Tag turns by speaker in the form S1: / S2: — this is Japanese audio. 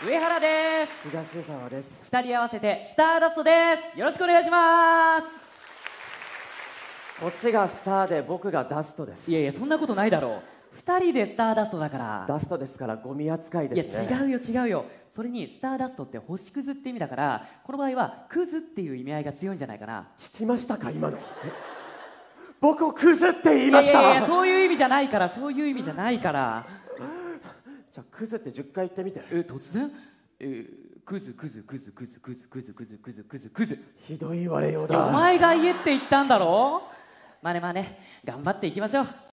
S1: 東沢です。
S2: 二人合わせてスターダストです。よろしくお願いします。
S1: こっちがスターで僕がダストです。
S2: いやいやそんなことないだろう。二人でスターダストだから。
S1: ダストですからゴミ扱い
S2: いや
S1: ですね。
S2: 違うよ違うよ。それにスターダストって星屑って意味だからこの場合はクズっていう意味合いが強いんじゃないかな。
S1: 聞きましたか今の。僕をクズって言いました。
S2: いやいやいやそういう意味じゃないからそういう意味じゃないから
S1: じゃあクズって10回言ってみて。
S2: え突然？えクズクズクズクズクズクズクズクズクズクズ。
S1: ひどい言われよう
S2: いやお
S1: だ
S2: 前が言えって言ったんだろまあねまあね。頑張っていきましょう